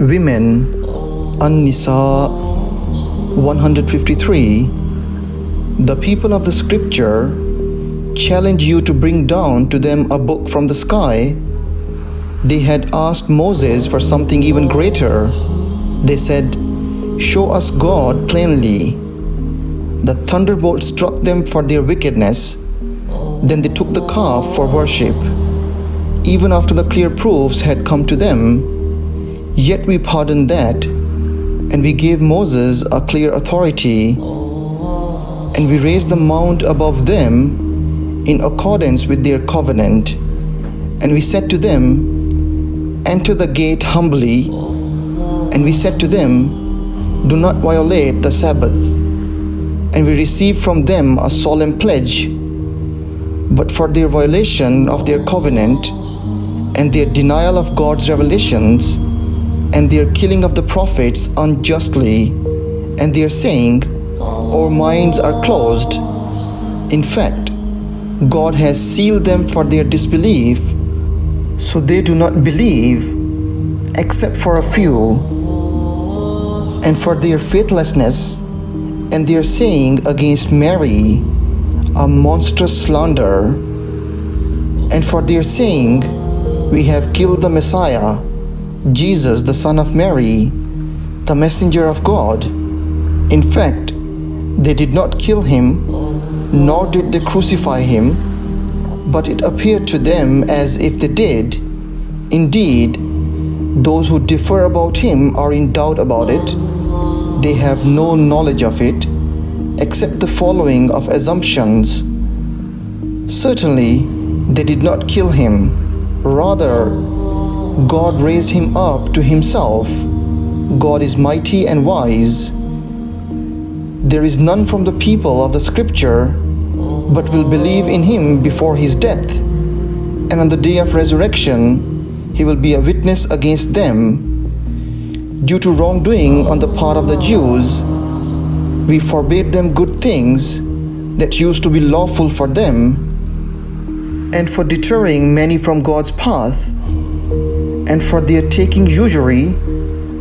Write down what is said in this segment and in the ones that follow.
Women, An Nisa 153 The people of the scripture challenge you to bring down to them a book from the sky. They had asked Moses for something even greater. They said, Show us God plainly. The thunderbolt struck them for their wickedness. Then they took the calf for worship. Even after the clear proofs had come to them, yet we pardoned that, and we gave Moses a clear authority, and we raised the mount above them in accordance with their covenant. And we said to them, Enter the gate humbly, and we said to them, Do not violate the Sabbath. And we received from them a solemn pledge. But for their violation of their covenant, and their denial of God's revelations, and their killing of the prophets unjustly, and their saying, Our minds are closed. In fact, God has sealed them for their disbelief, so they do not believe, except for a few, and for their faithlessness and their saying against Mary, a monstrous slander, and for their saying, We have killed the Messiah, Jesus, the Son of Mary, the messenger of God. In fact, they did not kill him, nor did they crucify him, but it appeared to them as if they did. Indeed, those who differ about him are in doubt about it. They have no knowledge of it, except the following of assumptions. Certainly, they did not kill him. Rather, God raised him up to himself. God is mighty and wise. There is none from the people of the scripture, but will believe in him before his death. And on the day of resurrection, he will be a witness against them. Due to wrongdoing on the part of the Jews, we forbade them good things that used to be lawful for them, and for deterring many from God's path, and for their taking usury,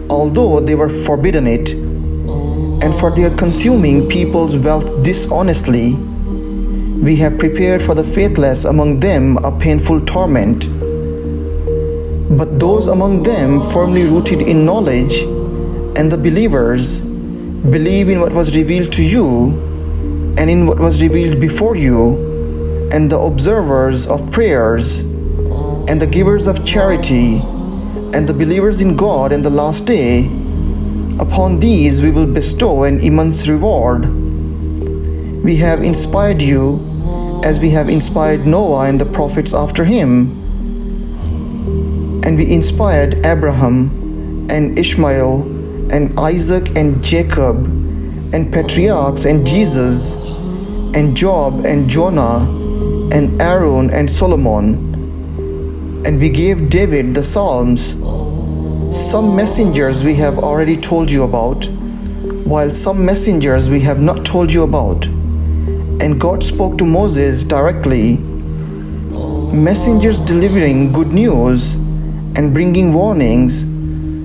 although they were forbidden it, and for their consuming people's wealth dishonestly. We have prepared for the faithless among them a painful torment. But those among them firmly rooted in knowledge, and the believers, believe in what was revealed to you and in what was revealed before you, and the observers of prayers, and the givers of charity, and the believers in God and the last day, upon these we will bestow an immense reward. We have inspired you as we have inspired Noah and the prophets after him. And we inspired Abraham and Ishmael and Isaac and Jacob and patriarchs and Jesus and Job and Jonah and Aaron and Solomon. And we gave David the Psalms. Some messengers we have already told you about, while some messengers we have not told you about. And God spoke to Moses directly. Messengers delivering good news and bringing warnings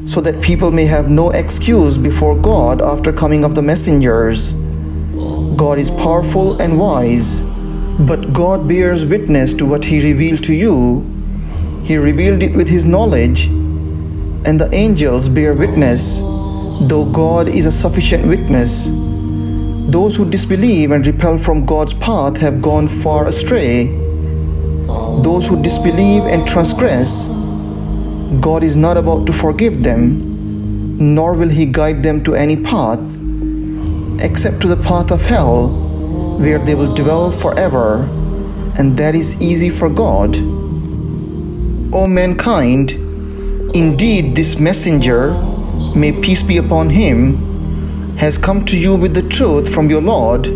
so that people may have no excuse before God after coming of the messengers. God is powerful and wise, but God bears witness to what He revealed to you. He revealed it with His knowledge, and the angels bear witness, though God is a sufficient witness. Those who disbelieve and repel from God's path have gone far astray. Those who disbelieve and transgress, God is not about to forgive them, nor will He guide them to any path, except to the path of hell, where they will dwell forever, and that is easy for God. O mankind, indeed this messenger, may peace be upon him, has come to you with the truth from your Lord.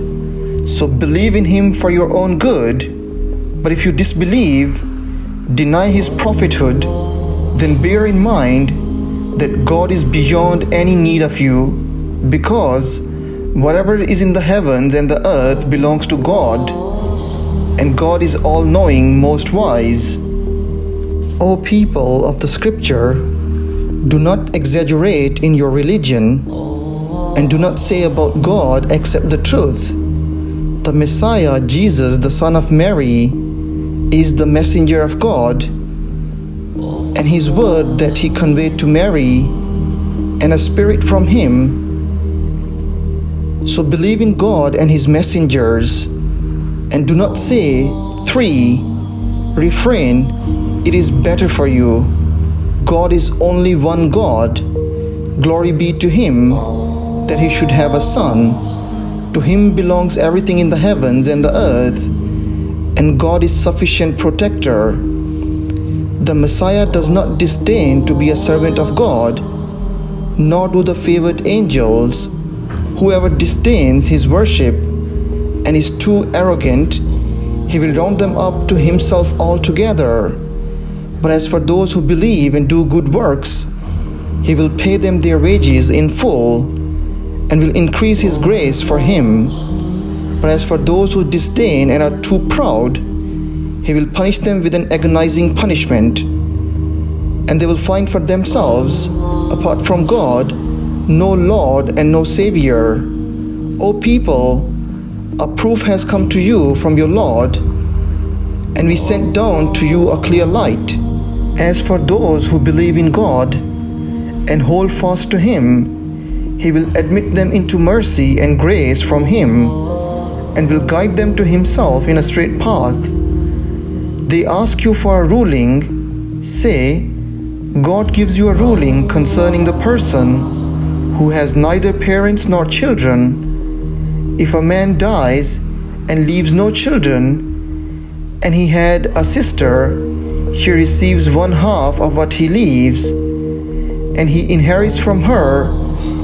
So believe in him for your own good. But if you disbelieve, deny his prophethood, then bear in mind that God is beyond any need of you, because whatever is in the heavens and the earth belongs to God, and God is all knowing, most wise. O people of the scripture, Do not exaggerate in your religion and do not say about God except the truth. The Messiah, Jesus, the Son of Mary, is the messenger of God, and his word that he conveyed to Mary, and a spirit from him. So believe in God and his messengers, and do not say, Three, refrain, is better for you. God is only one God. Glory be to him that he should have a son. To him belongs everything in the heavens and the earth, and God is sufficient protector. The Messiah does not disdain to be a servant of God, nor do the favored angels. Whoever disdains his worship and is too arrogant, he will round them up to himself altogether. But as for those who believe and do good works, he will pay them their wages in full and will increase his grace for him. But as for those who disdain and are too proud, he will punish them with an agonizing punishment, and they will find for themselves, apart from God, no Lord and no Savior. O people, a proof has come to you from your Lord, and we sent down to you a clear light. As for those who believe in God and hold fast to Him, he will admit them into mercy and grace from Him and will guide them to Himself in a straight path. They ask you for a ruling, say, God gives you a ruling concerning the person who has neither parents nor children. If a man dies and leaves no children, and he had a sister, she receives one half of what he leaves, and he inherits from her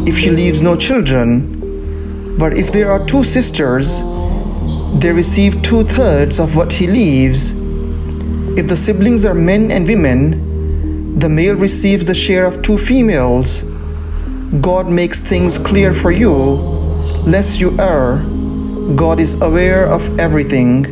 if she leaves no children. But if there are two sisters, they receive two thirds of what he leaves. If the siblings are men and women, the male receives the share of two females. God makes things clear for you, lest you err. God is aware of everything.